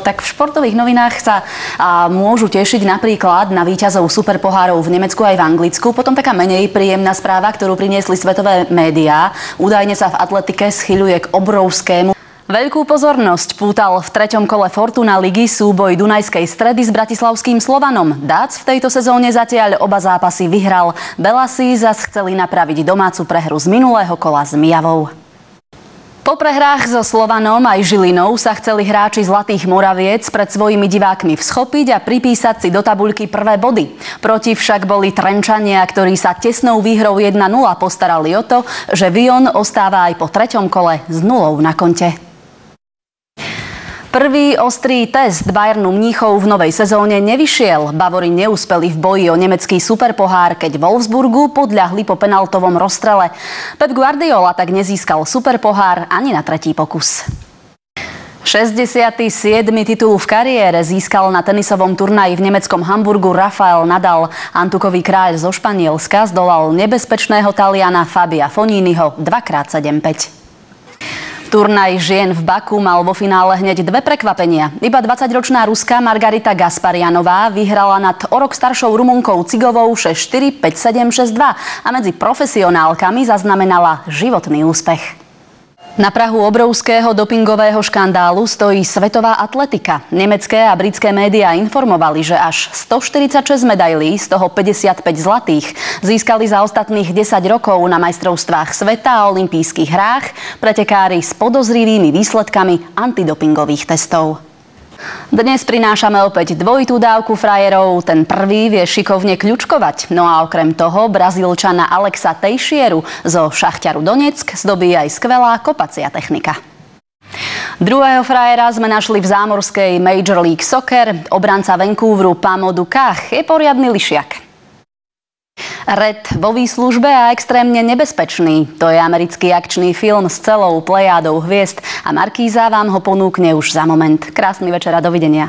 Tak v športových novinách sa a, môžu tešiť napríklad na víťazov superpohárov v Nemecku aj v Anglicku. Potom taká menej príjemná správa, ktorú priniesli svetové médiá. Údajne sa v atletike schyľuje k obrovskému Veľkú pozornosť pútal v treťom kole Fortuna ligy súboj Dunajskej stredy s bratislavským Slovanom. Dac v tejto sezóne zatiaľ oba zápasy vyhral. Belasi zas chceli napraviť domácu prehru z minulého kola s Mijavou. Po prehrách so Slovanom aj Žilinou sa chceli hráči Zlatých Moraviec pred svojimi divákmi vschopiť a pripísať si do tabuľky prvé body. Proti však boli Trenčania, ktorí sa tesnou výhrou 1-0 postarali o to, že Vion ostáva aj po treťom kole s nulou na konte. Prvý ostrý test Bayernu Mníchov v novej sezóne nevyšiel. Bavori neúspeli v boji o nemecký superpohár, keď Wolfsburgu podľahli po penaltovom rozstrele. Pep Guardiola tak nezískal superpohár ani na tretí pokus. 67. titul v kariére získal na tenisovom turnaji v nemeckom Hamburgu Rafael Nadal. Antukový kráľ zo Španielska zdolal nebezpečného Taliana Fabia Foniniho 2x7-5. Turnaj žien v Baku mal vo finále hneď dve prekvapenia. Iba 20-ročná ruská Margarita Gasparianová vyhrala nad o rok staršou Rumunkou Cigovou 6-4, 5-7, 6-2 a medzi profesionálkami zaznamenala životný úspech. Na Prahu obrovského dopingového škandálu stojí svetová atletika. Nemecké a britské médiá informovali, že až 146 medailí, z toho 55 zlatých, získali za ostatných 10 rokov na majstrovstvách sveta a olympijských hrách pretekári s podozrivými výsledkami antidopingových testov. Dnes prinášame opäť dvojitú dávku frajerov. Ten prvý vie šikovne kľučkovať. No a okrem toho Brazílčana Alexa Tejšieru zo Šachťaru Donetsk zdobí aj skvelá kopacia technika. Druhého frajera sme našli v zámorskej Major League Soccer. Obranca Vancouveru Pamodu Kach je poriadny lišiak. Red vo výslužbe a extrémne nebezpečný. To je americký akčný film s celou plejádou hviezd a Markíza vám ho ponúkne už za moment. Krásny večer a dovidenia.